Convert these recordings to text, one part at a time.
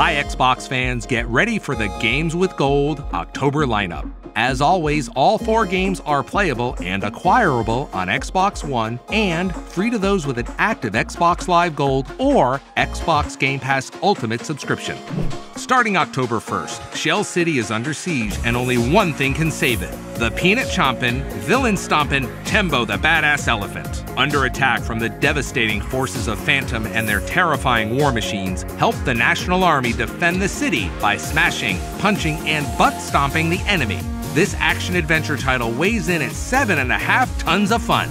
Hi, Xbox fans, get ready for the Games with Gold October lineup. As always, all four games are playable and acquirable on Xbox One and free to those with an active Xbox Live Gold or Xbox Game Pass Ultimate subscription. Starting October 1st, Shell City is under siege and only one thing can save it the peanut chompin', villain stompin' Tembo the badass elephant. Under attack from the devastating forces of Phantom and their terrifying war machines, help the National Army defend the city by smashing, punching, and butt stomping the enemy. This action adventure title weighs in at seven and a half tons of fun.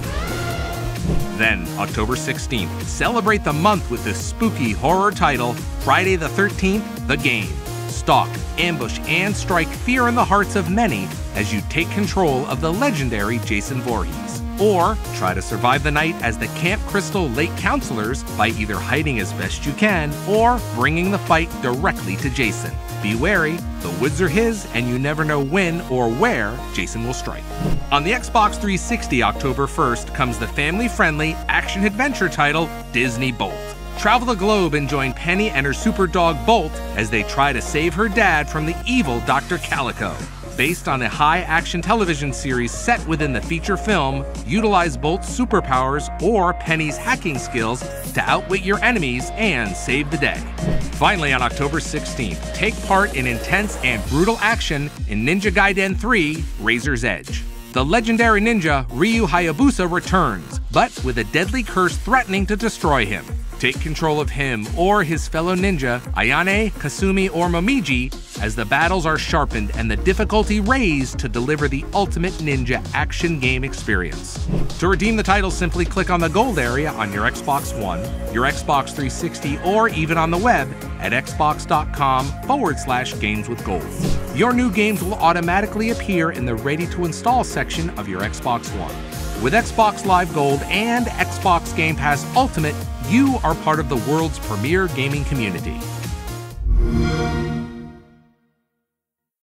Then, October 16th, celebrate the month with this spooky horror title, Friday the 13th, The Game. Stalk, ambush, and strike fear in the hearts of many as you take control of the legendary Jason Voorhees. Or try to survive the night as the Camp Crystal Lake counselors by either hiding as best you can or bringing the fight directly to Jason. Be wary, the woods are his, and you never know when or where Jason will strike. On the Xbox 360 October 1st comes the family friendly action adventure title Disney Bolt. Travel the globe and join Penny and her super dog Bolt as they try to save her dad from the evil Dr. Calico. Based on a high action television series set within the feature film, utilize Bolt's superpowers or Penny's hacking skills to outwit your enemies and save the day. Finally, on October 16th, take part in intense and brutal action in Ninja Gaiden 3 Razor's Edge. The legendary ninja Ryu Hayabusa returns, but with a deadly curse threatening to destroy him. Take control of him or his fellow ninja, Ayane, Kasumi, or Momiji, as the battles are sharpened and the difficulty raised to deliver the ultimate ninja action game experience. To redeem the title, simply click on the gold area on your Xbox One, your Xbox 360, or even on the web at xbox.com forward slash games with gold. Your new games will automatically appear in the ready to install section of your Xbox One. With Xbox Live Gold and Xbox Game Pass Ultimate, you are part of the world's premier gaming community.